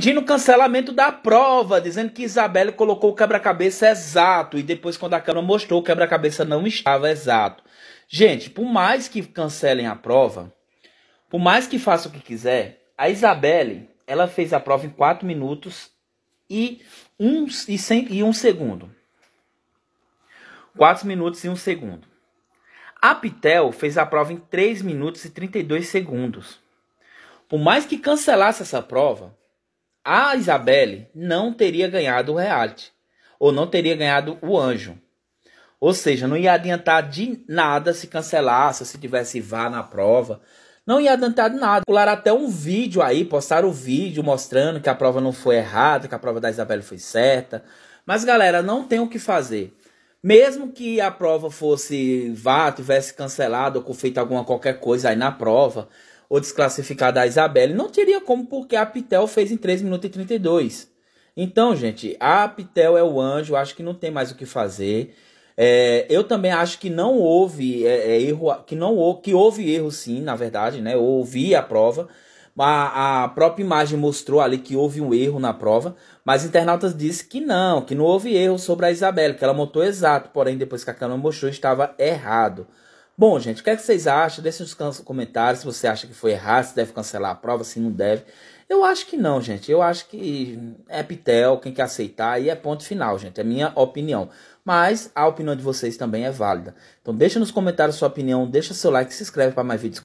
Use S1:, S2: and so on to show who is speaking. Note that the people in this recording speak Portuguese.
S1: pedindo cancelamento da prova, dizendo que Isabelle colocou o quebra-cabeça exato e depois quando a câmera mostrou o quebra-cabeça não estava exato. Gente, por mais que cancelem a prova, por mais que faça o que quiser, a Isabelle, ela fez a prova em 4 minutos e um, e, 100, e um segundo. 4 minutos e 1 segundo. A Pitel fez a prova em 3 minutos e 32 segundos. Por mais que cancelasse essa prova, a Isabelle não teria ganhado o reality. Ou não teria ganhado o anjo. Ou seja, não ia adiantar de nada se cancelasse, se tivesse vá na prova. Não ia adiantar de nada. Pular até um vídeo aí, postar o vídeo mostrando que a prova não foi errada, que a prova da Isabelle foi certa. Mas galera, não tem o que fazer. Mesmo que a prova fosse vá, tivesse cancelado ou feito alguma qualquer coisa aí na prova, ou desclassificada a Isabelle, não teria como porque a Pitel fez em 3 minutos e 32. Então, gente, a Pitel é o anjo, acho que não tem mais o que fazer. É, eu também acho que não houve é, é, erro, que não que houve erro sim, na verdade, né? Eu ouvi a prova, a, a própria imagem mostrou ali que houve um erro na prova, mas internautas disse que não, que não houve erro sobre a Isabela, que ela montou exato, porém depois que a câmera mostrou estava errado. Bom, gente, o que, é que vocês acham? Deixem nos comentários se você acha que foi errado, se deve cancelar a prova, se não deve. Eu acho que não, gente. Eu acho que é Pitel, quem quer aceitar, e é ponto final, gente. É minha opinião. Mas a opinião de vocês também é válida. Então deixa nos comentários sua opinião, deixa seu like, se inscreve para mais vídeos.